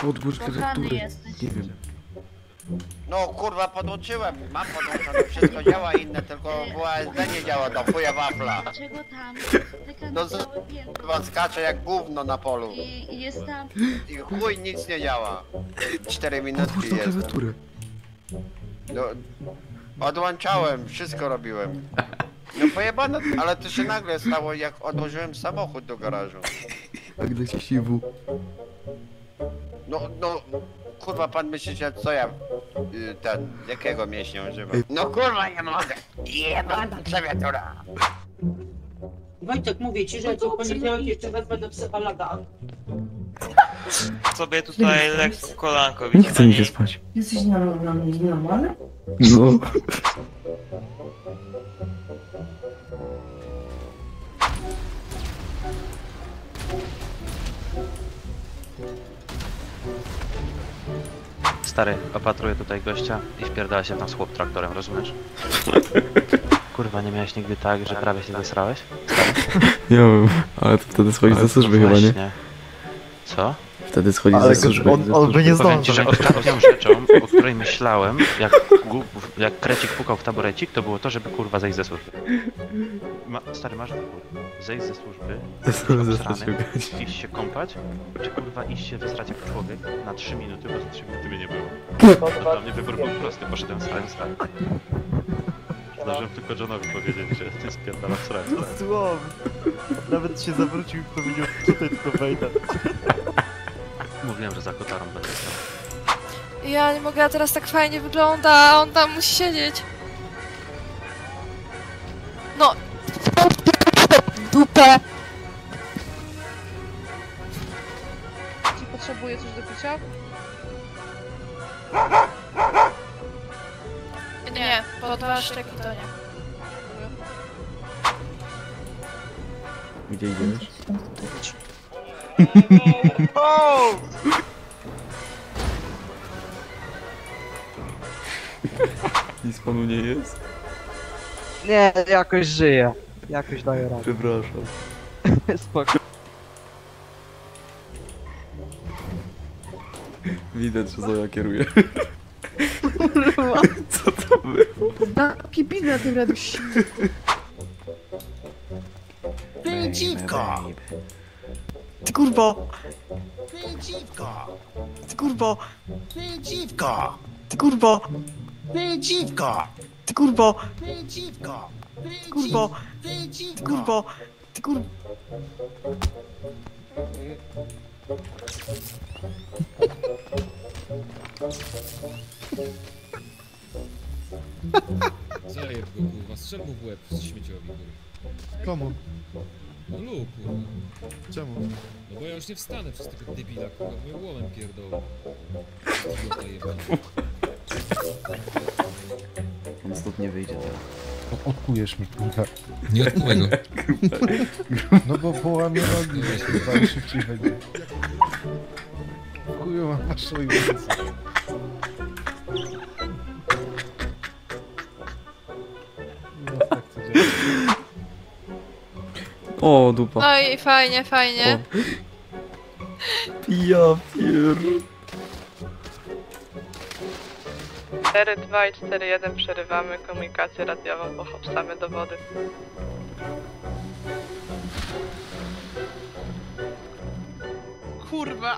Kochany klawiaturę. jesteś. Nie wiem. No kurwa podłączyłem, mam podłączone, wszystko działa inne, tylko WASD nie działa, do chuja wafla. Dlaczego tam No z- całe piętro Kurwa skacze jak gówno na polu. i i jest tam... I chuj nic nie działa. Cztery Podłącz minutki tą jest. klawiaturę. No, odłączałem, wszystko robiłem. No pojebane, ale to się nagle stało jak odłożyłem samochód do garażu. Da ci siwu. No, no, kurwa pan myśli, że co ja, y, ten, jakiego mięśnia używam? No kurwa nie mogę, jebana klawiatura. Wojtek, mówię ci, że co poniedziałek jeszcze wezmę do psychologa. sobie tutaj lekko kolanko Nie chce mi się spać. Jesteś normalny, normalny? No. Stary, opatruję tutaj gościa i wpierdala się tam chłop traktorem, rozumiesz? Kurwa, nie miałeś nigdy tak, że prawie się zesrałeś? Nie wiem, ale to wtedy schodzisz ze służby chyba, nie? Co? Wtedy schodzisz Ale ze służby. on, on by nie Powiem ci, że zdążył. ostatnią rzeczą, o której myślałem, jak, gu- jak krecik pukał w taborecik, to było to, żeby kurwa zejść ze służby. Ma, stary, masz wybór. Zejść ze służby, obsrany, się iść się kąpać, czy kurwa iść się wysrać jak człowiek na 3 minuty, bo za 3 minuty mnie nie było. To dla mnie wybór był prosty, poszedłem srałem srałem. Zdążyłem tylko Johnowi powiedzieć, że ty spierdalam srałem srałem. Dosłownie. Nawet się zawrócił i powiedział, tutaj tylko wejdę. Mówiłem, że za kotarą będę stał. Ja nie mogę, a teraz tak fajnie wygląda, a on tam musi siedzieć. No. Dupę! Czy potrzebuje coś do picia? Nie, po dwa szteki to nie. Gdzie idziesz? Nic panu nie jest? Nie, jakoś żyję. Jakoś daję radę. Przepraszam. Spoko. Widać, że Zoja kieruje. Co to było? Kipina tym radości. Ty dziwko! Ty kurwo! Ty dziwko! Ty kurwo! Ty dziwko! Ty kurwo! Ty dziwko! Ty kurwo! Ty dziwko! Ty kurwo! Ty Ty dziwko! kurwo! Ty kurwo! Zajeb go kurwa, strzel mu w łeb śmieciowi kurwa. Komu? No lub. Czemu? No bo ja już nie wstanę przez tego debila kurwa, moim łomem pierdolę. On stąd nie wyjdzie teraz. Odkujesz mi, kurwa. Nie odkuję go. No bo połamie nogi, kurwa, szybciej będzie. Chujowa masz swoje ręce. O, dupa. No i fajnie, fajnie. Ja pier... 4, 2 i 4, 1 przerywamy komunikację radiową, bo hopsamy do wody. Kurwa!